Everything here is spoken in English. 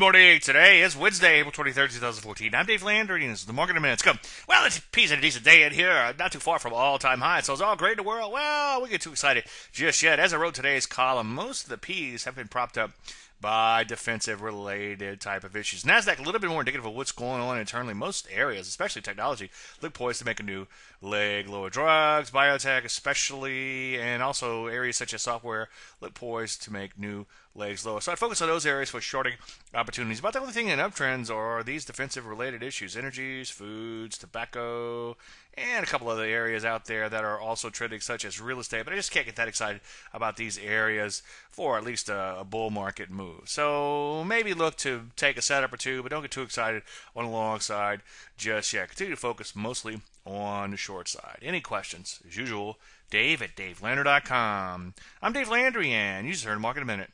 morning. Today is Wednesday, April 23rd, 2014. I'm Dave Landry, and this is the Market in Minutes. Come. Well, it's peace and a decent day in here. Uh, not too far from all-time high, so it's all great in the world. Well, we get too excited just yet. As I wrote today's column, most of the P's have been propped up by defensive related type of issues. NASDAQ, a little bit more indicative of what's going on internally. Most areas, especially technology, look poised to make a new leg. Lower drugs, biotech, especially, and also areas such as software look poised to make new legs lower. So I'd focus on those areas for shorting opportunities. But the only thing in uptrends are these defensive related issues energies, foods, tobacco, and a couple other areas out there that are also trending, such as real estate. But I just can't get that excited about these areas for at least a, a bull market move. So maybe look to take a setup or two, but don't get too excited on the long side just yet. Continue to focus mostly on the short side. Any questions? As usual, Dave at DaveLandry.com. I'm Dave Landry, and you just heard Market a Minute.